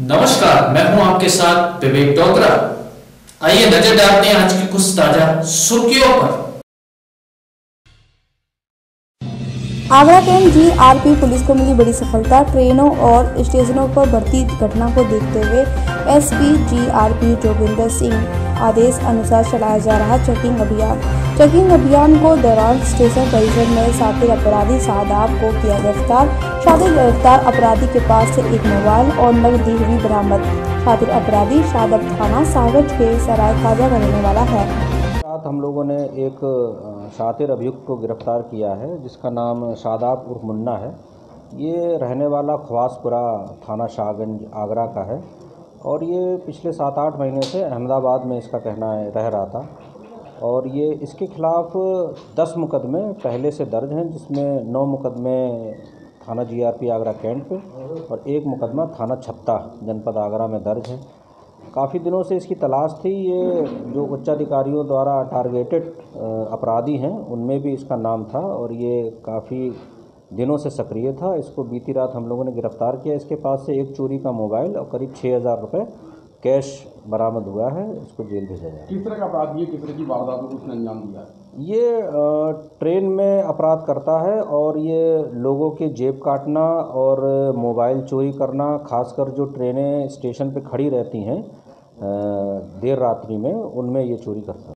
नमस्कार, मैं हूँ आपके साथ विवेक डोगरा। आइए नज़र डालते हैं आज की कुछ ताज़ा सुर्खियों पर। आगरा के जीआरपी पुलिस को मिली बड़ी सफलता। ट्रेनों और स्टेशनों पर बढ़ती घटना को देखते हुए एसपी जीआरपी जोगिंदर सिंह आदेश अनुसार चलाया जा रहा चेकिंग अभियान। चेकिंग अभियान को दौरान स्टेशन परिसर में सातिर अपराधी सादाब को किया गिरफ़्तार। शातिर गिरफ़्तार अपराधी के पास से एक मोबाइल और नकदी हुई बरामद। शातिर अपराधी शादब थाना सागर के सराय खाजा का रहने वाला है। रात हम लोगों ने एक शातिर अभियुक्त को गिरफ़्तार किया है, जिसका नाम शादाब उर्फ़ मुन्ना है। ये रहने वाला ख्वासपुरा थाना शाहगंज, आगरा का है। और ये पिछले सात आठ महीने से अहमदाबाद में इसका कहना है, रह रहा था। और ये इसके खिलाफ़ दस मुकदमे पहले से दर्ज हैं, जिसमें नौ मुकदमे थाना जीआरपी आगरा कैंट और एक मुकदमा थाना छत्ता जनपद आगरा में दर्ज है। काफ़ी दिनों से इसकी तलाश थी। ये जो उच्चाधिकारियों द्वारा टारगेटेड अपराधी हैं, उनमें भी इसका नाम था और ये काफ़ी दिनों से सक्रिय था। इसको बीती रात हम लोगों ने गिरफ़्तार किया। इसके पास से एक चोरी का मोबाइल और करीब छः हज़ार रुपये कैश बरामद हुआ है उसको जेल भेजा जाए किस तरह का अपराध ये किस तरह की वारदात को उसने अंजाम दिया? है ये ट्रेन में अपराध करता है और ये लोगों के जेब काटना और मोबाइल चोरी करना खासकर जो ट्रेनें स्टेशन पे खड़ी रहती हैं देर रात्रि में उनमें ये चोरी करता है।